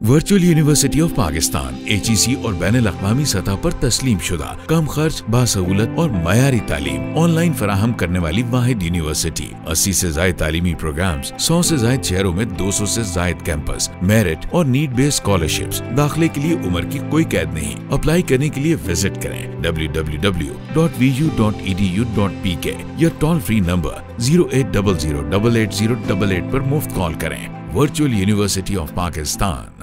Virtual university of Pakistan H और बैन अवी सतह पर तस्लीम शुदा, कम खर्च, बासहूलत और मयारी तालीम ऑनलाइन फराहम करने वाली वाहिद यूनिवर्सिटी अस्सी ऐसी जायद तालीमी प्रोग्राम सौ ऐसी जायद शहरों में दो सौ ऐसी जायद कैंपस मेरिट और नीट बेस्ड स्कॉलरशिप दाखिले के लिए उम्र की कोई कैद नहीं। अप्लाई करने के लिए विज़िट करें W W W dot V U dot E D U dot P K या toll free number zero eight double zero double eight zero double eight आरोप मुफ़्त कॉल करें। Virtual university of Pakistan